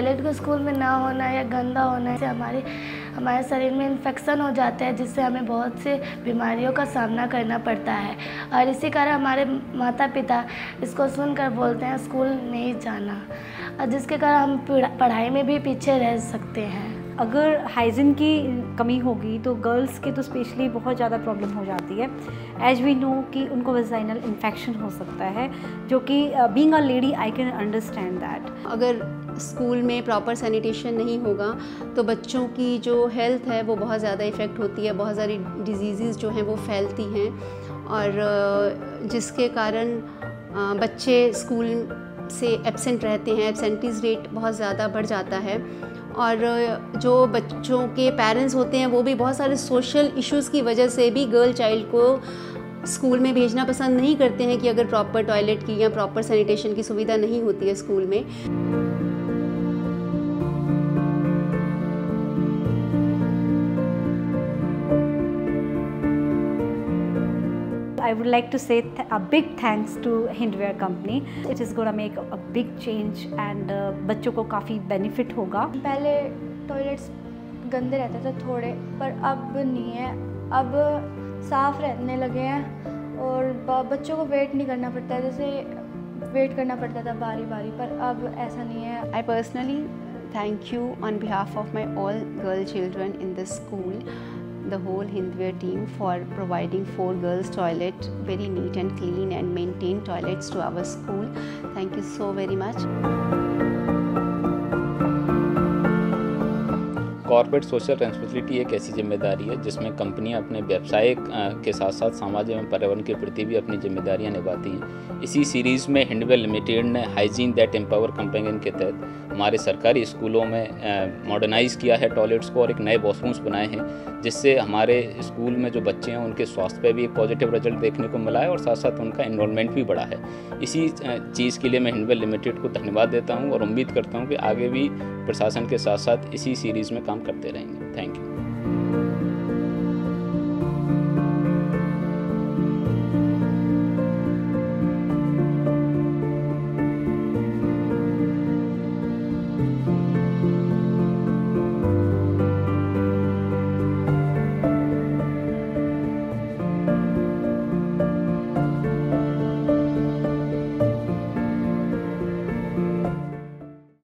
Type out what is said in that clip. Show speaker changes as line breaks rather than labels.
Toilet को school में ना होना या गंदा होना से हमारे हमारे शरीर में इन्फेक्शन हो जाता है, जिससे हमें बहुत से बीमारियों का सामना करना पड़ता है। और इसी कारण हमारे माता पिता इसको सुनकर बोलते हैं, स्कूल नहीं जाना। और जिसके कारण हम पढ़ाई में भी पीछे रह सकते हैं।
अगर हाइजीन की कमी होगी तो गर्ल्स के तो स्पेशली बहुत ज़्यादा प्रॉब्लम हो जाती है। एज वी नो कि उनको वेजाइनल इन्फेक्शन हो सकता है, जो कि being a lady I can understand that
अगर स्कूल में प्रॉपर सैनिटेशन नहीं होगा तो बच्चों की जो हेल्थ है, वो बहुत ज़्यादा इफ़ेक्ट होती है। बहुत सारी डिज़ीज़ जो हैं, वो फैलती हैं। और जिसके कारण बच्चे स्कूल से एबसेंट रहते हैं एबसेंटीज़ रेट बहुत ज़्यादा बढ़ जाता है। और जो बच्चों के पेरेंट्स होते हैं, वो भी बहुत सारे सोशल इश्यूज़ की वजह से भी गर्ल चाइल्ड को स्कूल में भेजना पसंद नहीं करते हैं कि अगर प्रॉपर टॉयलेट की या प्रॉपर सैनिटेशन की सुविधा नहीं होती है स्कूल में।
I would like to say th a big thanks to Hindware company. It is going to make a big change and uh, बच्चों को काफ़ी benefit होगा
पहले टॉयलेट्स गंदे रहते थे थोड़े पर अब नहीं है अब साफ़ रहने लगे हैं और बच्चों को वेट नहीं करना पड़ता है जैसे वेट करना पड़ता था बारी बारी पर अब ऐसा नहीं है
I personally thank you on behalf of my all girl children in the school the whole Hindware team for providing four girls toilet very neat and clean and maintained toilets to our school. Thank you so very much.
Corporate social responsibility एक ऐसी ज़िम्मेदारी है जिसमें कंपनियाँ अपने व्यवसाय के साथ साथ समाज एवं पर्यावरण के प्रति भी अपनी जिम्मेदारियाँ निभाती हैं। इसी सीरीज़ में हिंडवेल लिमिटेड ने हाइजीन दैट एम्पावर कंपेनियन के तहत हमारे सरकारी स्कूलों में मॉडर्नाइज़ किया है टॉयलेट्स को और एक नए वॉशरूम्स बनाए हैं, जिससे हमारे स्कूल में जो बच्चे हैं उनके स्वास्थ्य पर भी एक पॉजिटिव रिज़ल्ट देखने को मिला है और साथ साथ उनका इन्वॉलमेंट भी बढ़ा है। इसी चीज़ के लिए मैं हिंडवेल लिमिटेड को धन्यवाद देता हूँ और उम्मीद करता हूँ कि आगे भी प्रशासन के साथ साथ इसी सीरीज़ में करते रहेंगे। Thank you